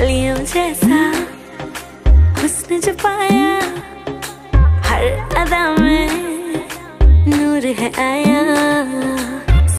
कलियों जैसा हुस्न जो पाया हर अदा में नूर है आया।